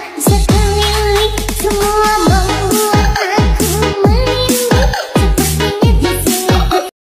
say